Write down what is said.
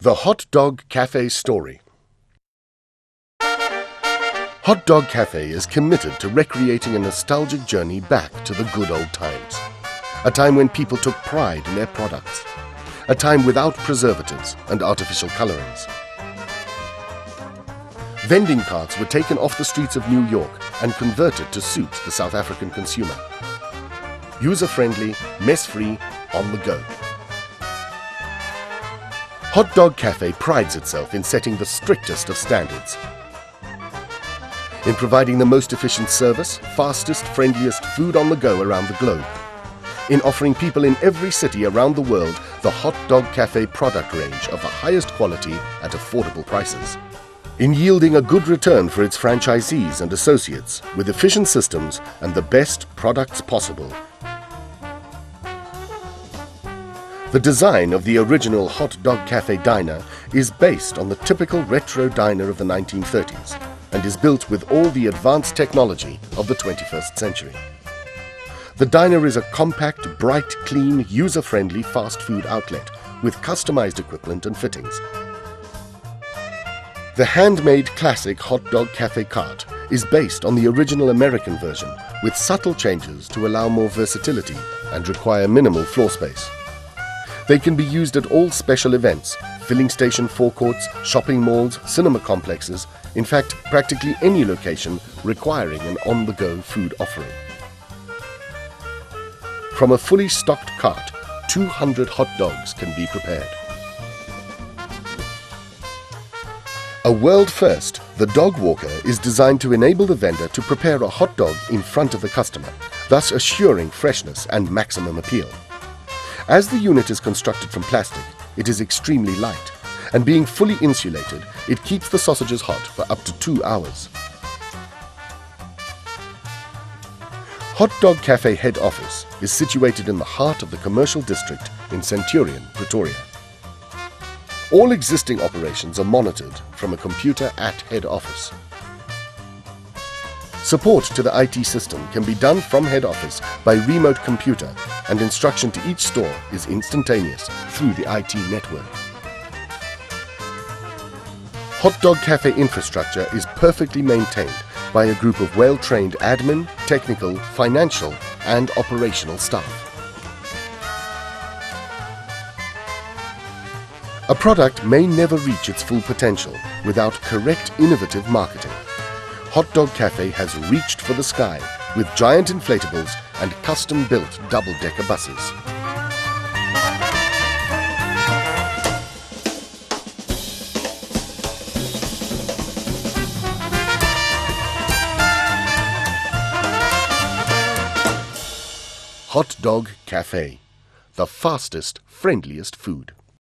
The Hot Dog Cafe Story Hot Dog Cafe is committed to recreating a nostalgic journey back to the good old times. A time when people took pride in their products. A time without preservatives and artificial colorings. Vending carts were taken off the streets of New York and converted to suit the South African consumer. User-friendly, mess-free, on the go. Hot Dog Cafe prides itself in setting the strictest of standards. In providing the most efficient service, fastest, friendliest food on the go around the globe. In offering people in every city around the world the Hot Dog Cafe product range of the highest quality at affordable prices. In yielding a good return for its franchisees and associates with efficient systems and the best products possible The design of the original Hot Dog Cafe diner is based on the typical retro diner of the 1930s and is built with all the advanced technology of the 21st century. The diner is a compact, bright, clean, user-friendly fast food outlet with customized equipment and fittings. The handmade classic Hot Dog Cafe cart is based on the original American version with subtle changes to allow more versatility and require minimal floor space. They can be used at all special events, filling station forecourts, shopping malls, cinema complexes, in fact, practically any location requiring an on-the-go food offering. From a fully stocked cart, 200 hot dogs can be prepared. A world first, the dog walker is designed to enable the vendor to prepare a hot dog in front of the customer, thus assuring freshness and maximum appeal. As the unit is constructed from plastic, it is extremely light, and being fully insulated, it keeps the sausages hot for up to two hours. Hot Dog Cafe head office is situated in the heart of the commercial district in Centurion, Pretoria. All existing operations are monitored from a computer at head office. Support to the IT system can be done from head office by remote computer and instruction to each store is instantaneous through the IT network. Hot Dog Cafe infrastructure is perfectly maintained by a group of well-trained admin, technical, financial and operational staff. A product may never reach its full potential without correct innovative marketing. Hot Dog Cafe has reached for the sky with giant inflatables and custom-built double-decker buses. Hot Dog Cafe, the fastest, friendliest food.